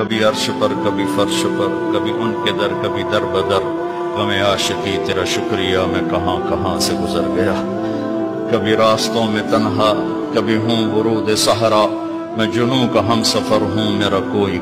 کبھی عرش پر، کبھی فرش پر، کبھی ان کے در، کبھی در بدر۔ غم عاشقی تیرا شکریہ، میں کہاں کہاں سے گزر گیا۔ کبھی راستوں میں تنہا، کبھی ہوں ورود صحرا۔ میں جنوں کا ہم سفر ہوں، میرا کوئی